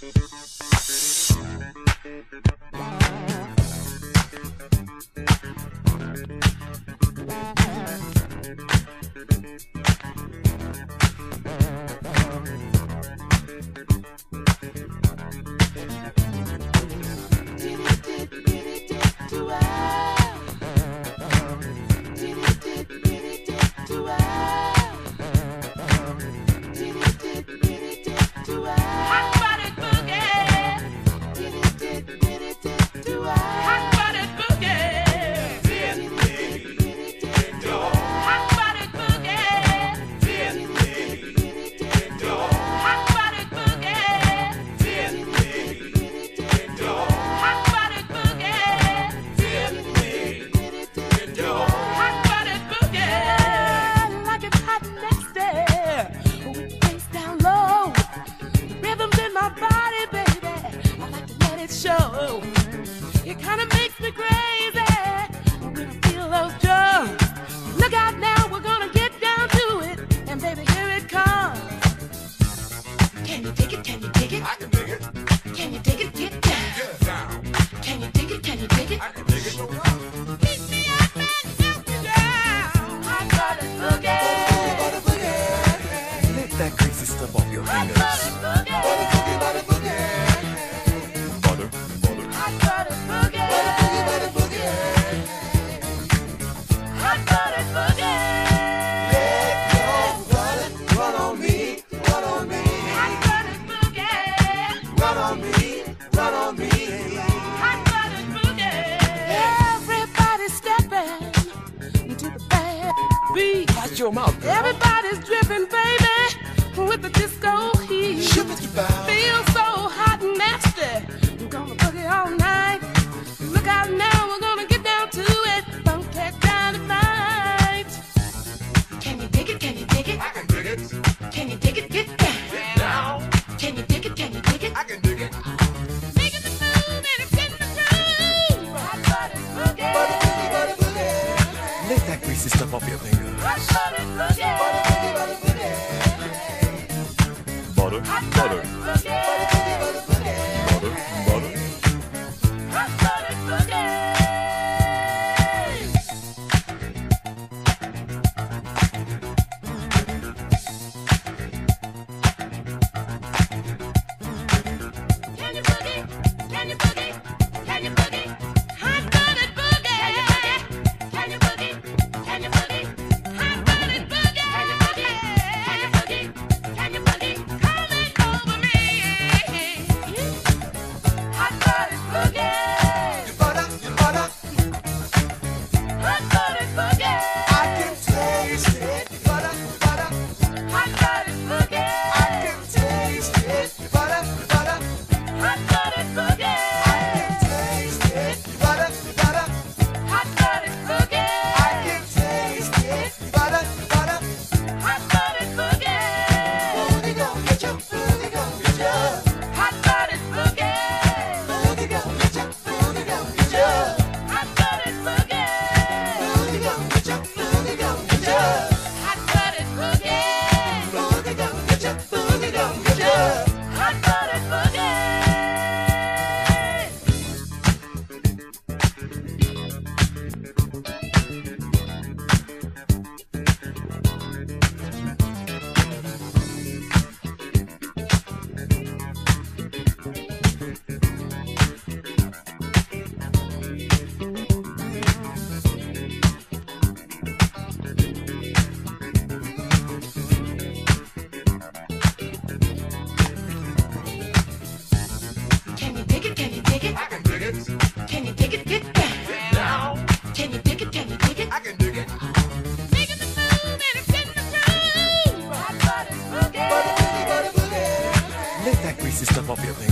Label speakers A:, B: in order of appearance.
A: Thank you. show. It kind of makes me crazy when I feel those drums. Look out now, we're gonna get down to it, and baby, here it comes. Can you dig it? Can you dig it? I
B: can dig it.
A: Can you dig it? Get down. Get down. Can you dig it? Can you dig it? I
B: can dig it. No problem. Beat
A: me up and help me down. I gotta boogie.
B: Let that crazy stuff off your
A: fingers. dancing, baby, with the disco heat. feels.
B: butter,
A: butter, butter,
B: butter. easy stuff off your plate.